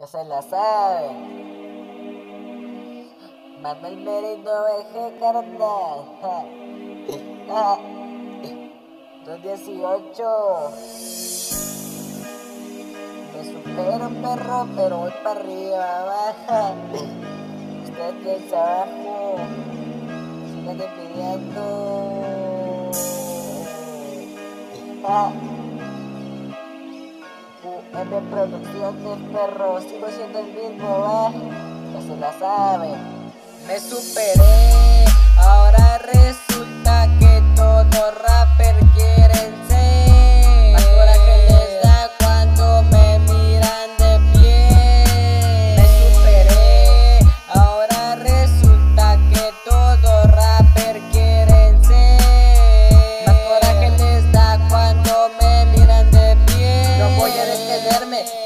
Ya se la saben. Manuel Merino VG carnal. Ja. 218. Me supero perro, pero voy para arriba, baja. Ustedes que abajo. Sigan envidiando. Ja. UM Producciones, perro, sigo siendo el mismo. Ya se la saben. Me superé, ahora resulta que todo rapper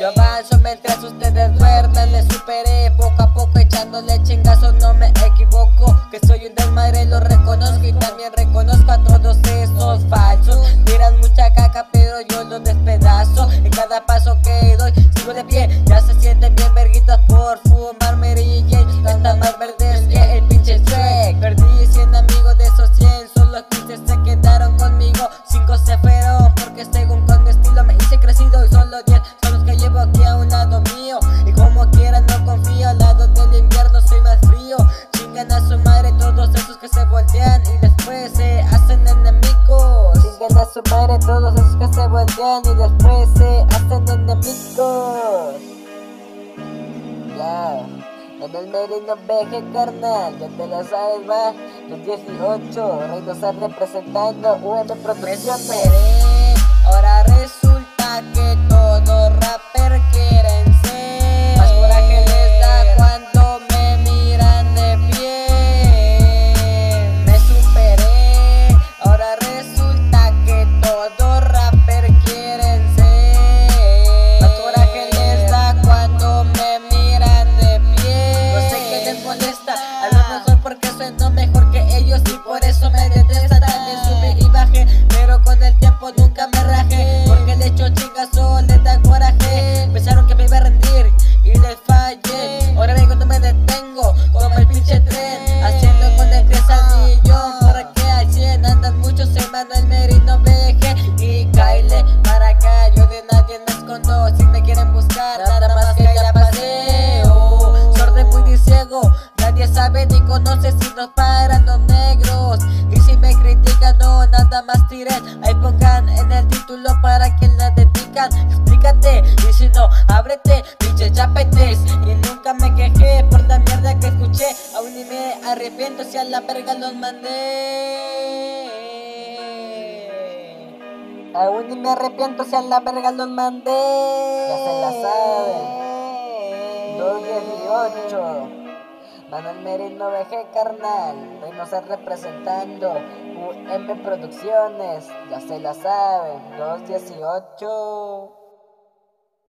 yo avanzo mientras ustedes duermen. Me superé poco a poco echándole chingazos, no me equivoco. Que soy un desmadre, lo reconozco y también reconozco a todos esos falsos. Tiran mucha caca, pero yo los despedazo. En cada paso que doy, sigo de pie. Ya se sienten bien verguitas por fumar Mary. Están más verdes que el pinche Shrek. Perdí 100 amigos de esos 100, solo 15 se quedaron conmigo. 5 se fueron porque según Chingan a su madre todos esos que se voltean y después se hacen enemigos. Ya. En el merino veje carnal, ya te la sabes va, los 18, Reynosar representando UM Producciones. Ahora resulta que me quieren buscar, nada más que ya paseo. Sordo muy ciego, nadie sabe ni conoce si nos paran los negros. Y si me critican, no, nada más tiren. Ahí pongan en el título para que la dedican. Explícate, y si no, ábrete, pinche chapetes. Y nunca me quejé por la mierda que escuché. Aún ni me arrepiento si a la verga los mandé. Aún ni me arrepiento si a la verga los mandé. Ya se la saben. 218. Manuel Merino VG carnal. Reynosa representando. UM Producciones. Ya se la saben. 218.